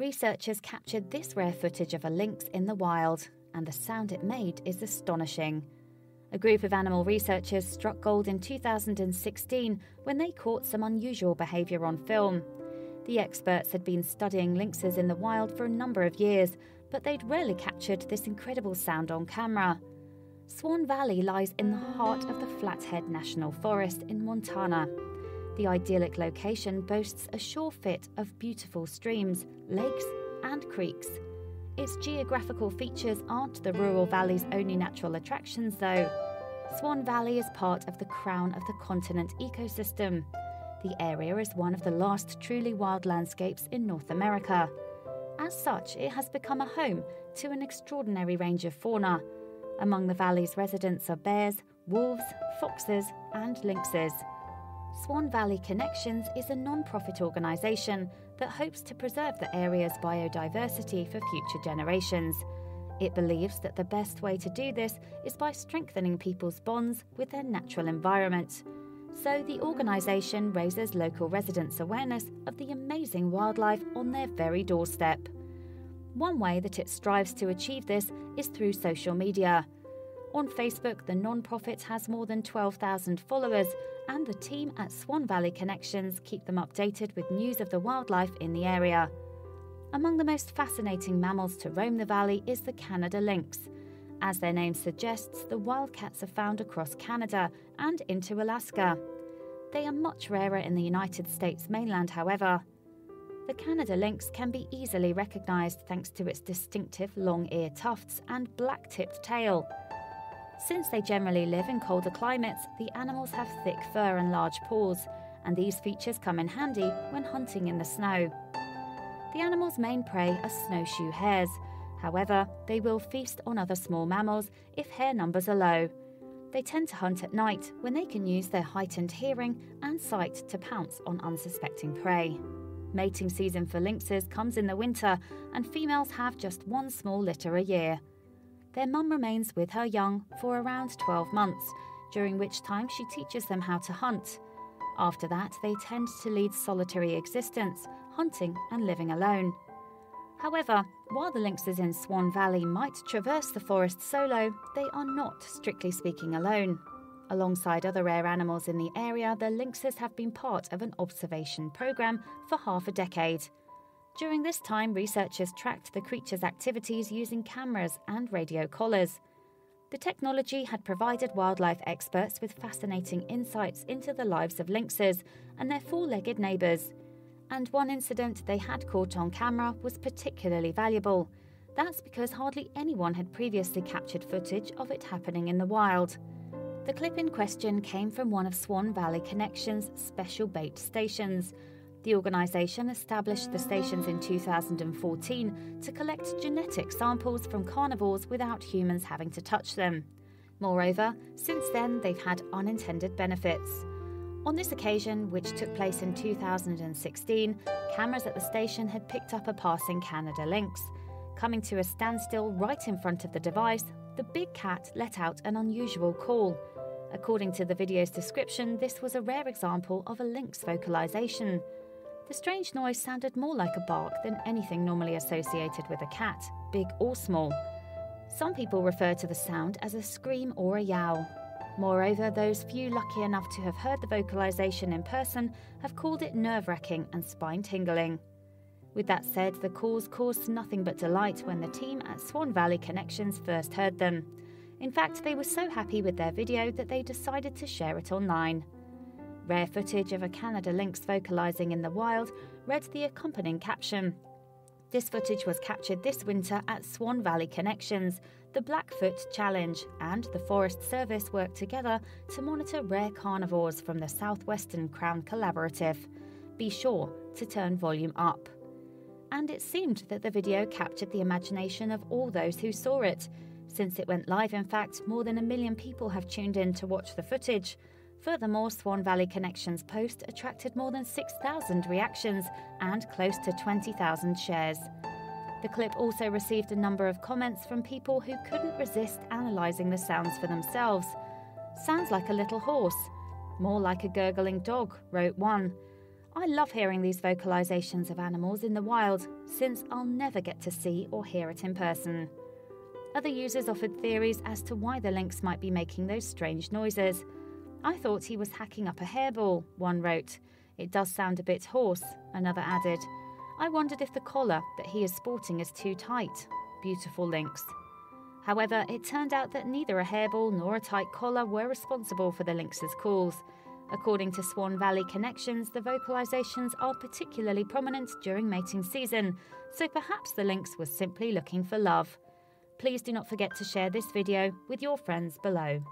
researchers captured this rare footage of a lynx in the wild, and the sound it made is astonishing. A group of animal researchers struck gold in 2016 when they caught some unusual behaviour on film. The experts had been studying lynxes in the wild for a number of years, but they'd rarely captured this incredible sound on camera. Swan Valley lies in the heart of the Flathead National Forest in Montana. The idyllic location boasts a shore fit of beautiful streams, lakes, and creeks. Its geographical features aren't the rural valley's only natural attractions, though. Swan Valley is part of the crown of the continent ecosystem. The area is one of the last truly wild landscapes in North America. As such, it has become a home to an extraordinary range of fauna. Among the valley's residents are bears, wolves, foxes, and lynxes. Swan Valley Connections is a non profit organisation that hopes to preserve the area's biodiversity for future generations. It believes that the best way to do this is by strengthening people's bonds with their natural environment. So the organisation raises local residents' awareness of the amazing wildlife on their very doorstep. One way that it strives to achieve this is through social media. On Facebook, the non-profit has more than 12,000 followers, and the team at Swan Valley Connections keep them updated with news of the wildlife in the area. Among the most fascinating mammals to roam the valley is the Canada lynx. As their name suggests, the wildcats are found across Canada and into Alaska. They are much rarer in the United States mainland, however. The Canada lynx can be easily recognised thanks to its distinctive long ear tufts and black tipped tail. Since they generally live in colder climates, the animals have thick fur and large paws, and these features come in handy when hunting in the snow. The animal's main prey are snowshoe hares. However, they will feast on other small mammals if hare numbers are low. They tend to hunt at night when they can use their heightened hearing and sight to pounce on unsuspecting prey. Mating season for lynxes comes in the winter, and females have just one small litter a year their mum remains with her young for around 12 months, during which time she teaches them how to hunt. After that, they tend to lead solitary existence, hunting and living alone. However, while the lynxes in Swan Valley might traverse the forest solo, they are not, strictly speaking, alone. Alongside other rare animals in the area, the lynxes have been part of an observation programme for half a decade. During this time, researchers tracked the creature's activities using cameras and radio collars. The technology had provided wildlife experts with fascinating insights into the lives of lynxes and their four legged neighbours. And one incident they had caught on camera was particularly valuable. That's because hardly anyone had previously captured footage of it happening in the wild. The clip in question came from one of Swan Valley Connection's special bait stations, the organisation established the stations in 2014 to collect genetic samples from carnivores without humans having to touch them. Moreover, since then they've had unintended benefits. On this occasion, which took place in 2016, cameras at the station had picked up a passing Canada lynx. Coming to a standstill right in front of the device, the big cat let out an unusual call. According to the video's description, this was a rare example of a lynx vocalization. The strange noise sounded more like a bark than anything normally associated with a cat, big or small. Some people refer to the sound as a scream or a yowl. Moreover, those few lucky enough to have heard the vocalization in person have called it nerve wracking and spine tingling. With that said, the calls caused nothing but delight when the team at Swan Valley Connections first heard them. In fact, they were so happy with their video that they decided to share it online. Rare footage of a Canada lynx vocalising in the wild read the accompanying caption. This footage was captured this winter at Swan Valley Connections, the Blackfoot Challenge, and the Forest Service worked together to monitor rare carnivores from the Southwestern Crown Collaborative. Be sure to turn volume up. And it seemed that the video captured the imagination of all those who saw it. Since it went live, in fact, more than a million people have tuned in to watch the footage. Furthermore, Swan Valley Connections post attracted more than 6,000 reactions and close to 20,000 shares. The clip also received a number of comments from people who couldn't resist analysing the sounds for themselves. Sounds like a little horse. More like a gurgling dog, wrote one. I love hearing these vocalizations of animals in the wild since I'll never get to see or hear it in person. Other users offered theories as to why the lynx might be making those strange noises. I thought he was hacking up a hairball, one wrote. It does sound a bit hoarse, another added. I wondered if the collar that he is sporting is too tight. Beautiful lynx. However, it turned out that neither a hairball nor a tight collar were responsible for the lynx's calls. According to Swan Valley Connections, the vocalizations are particularly prominent during mating season, so perhaps the lynx was simply looking for love. Please do not forget to share this video with your friends below.